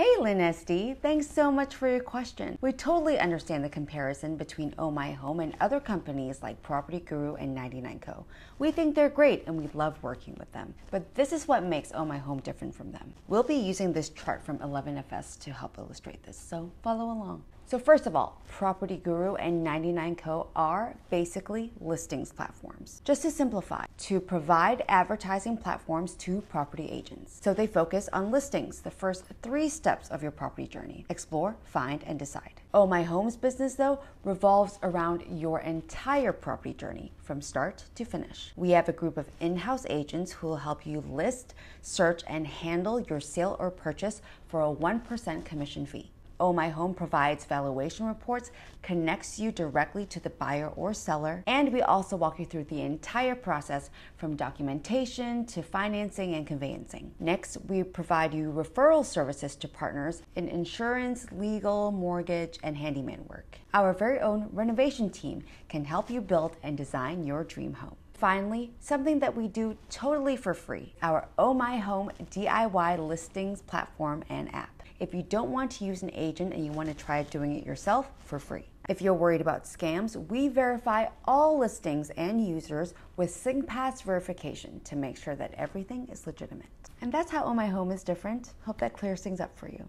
Hey Lynn SD, thanks so much for your question. We totally understand the comparison between Oh My Home and other companies like PropertyGuru and 99.co. We think they're great and we love working with them. But this is what makes Oh My Home different from them. We'll be using this chart from 11FS to help illustrate this, so follow along. So first of all, PropertyGuru and 99.co are basically listings platforms. Just to simplify, to provide advertising platforms to property agents. So they focus on listings, the first three steps of your property journey. Explore, find, and decide. Oh My Home's business though revolves around your entire property journey from start to finish. We have a group of in-house agents who will help you list, search, and handle your sale or purchase for a 1% commission fee. Oh My Home provides valuation reports, connects you directly to the buyer or seller, and we also walk you through the entire process from documentation to financing and conveyancing. Next, we provide you referral services to partners in insurance, legal, mortgage, and handyman work. Our very own renovation team can help you build and design your dream home. Finally, something that we do totally for free our Oh My Home DIY listings platform and app if you don't want to use an agent and you want to try doing it yourself for free. If you're worried about scams, we verify all listings and users with SingPass verification to make sure that everything is legitimate. And that's how Oh My Home is different. Hope that clears things up for you.